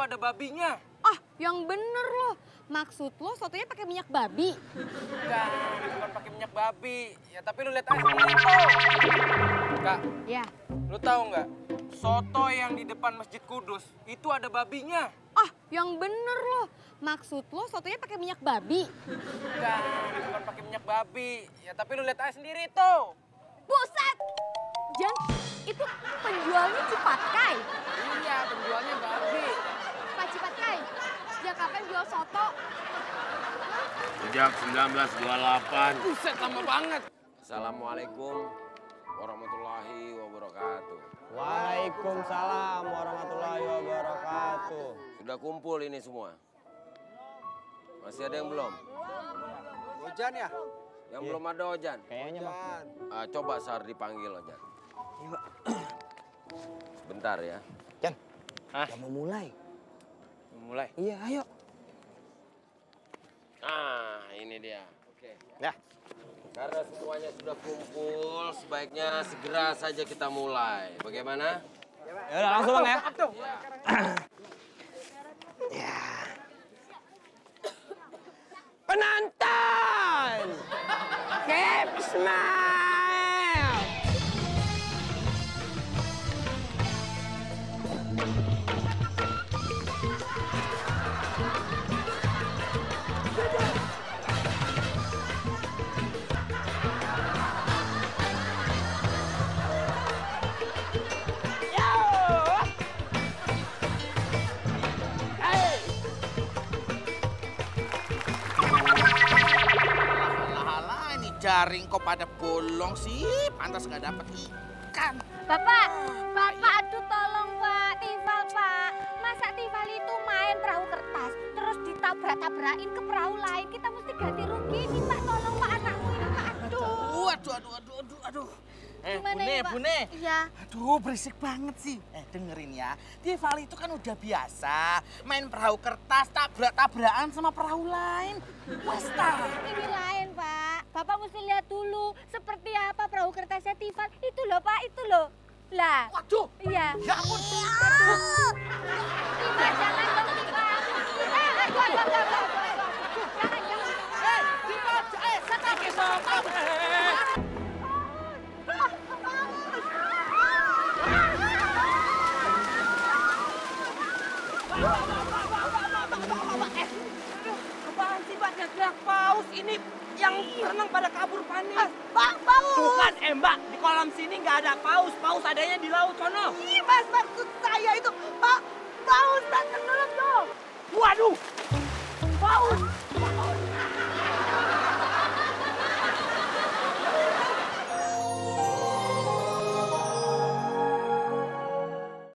ada babinya. Ah, yang bener loh. Maksud lo sotonya pakai minyak babi? Enggak, bukan pakai minyak babi. Ya tapi lu lihat aja sendiri tuh. Kak, Ya. lu tahu nggak? Soto yang di depan Masjid Kudus itu ada babinya. Ah, yang bener loh. Maksud lo sotonya pakai minyak babi? Enggak, bukan pakai minyak babi. Ya tapi lu lihat aja sendiri tuh. Buset! Jual soto? Sejak 1928. Buset, lama banget. Assalamualaikum warahmatullahi wabarakatuh. Waalaikumsalam warahmatullahi wabarakatuh. Sudah kumpul ini semua? Masih ada yang belum? Hujan ya? Yang belum ada Ojan? Kayaknya Pak. Ah, coba Sar dipanggil Ojan. Bentar ya. Jan, Hah? mau mulai. Mulai. Iya, ayo. Ah, ini dia. Oke. Ya. Karena semuanya sudah kumpul, sebaiknya segera saja kita mulai. Bagaimana? Ya udah langsung Bang ya. Penonton! Keep jaring kok pada bolong sih. Pantas nggak dapet ikan. Bapak, Bapak aduh tolong Pak, Tifal Pak. Masa Tifal itu main perahu kertas, terus ditabrak-tabrakin ke perahu lain. Kita mesti ganti rugi nih Pak, tolong Pak anakku ini Pak, aduh. Aduh, aduh, aduh, aduh, aduh. Eh, Gimana Bune, Pak? Bune. Iya. Aduh, berisik banget sih. Eh, dengerin ya. Di Vali itu kan udah biasa main perahu kertas, tabrak-tabrakan sama perahu lain. Mesti lihat dulu seperti apa perahu kertasnya Tifal. Itu loh Pak, itu loh. Lah, Waduh, iya. ya ampun. Jangan dong. Eh, aduh, aduh. Jangan, jangan. Eh, eh, kaki sokap. Eh. Apaan Mbak teriak paus? Ini yang renang pada kabur panik. Bang, paus. Bukan, eh Mbak, di kolam sini nggak ada paus. Paus adanya di laut sono. Ih, mas, maksud saya itu, Pak, paus, tak tenggelam dong. Waduh,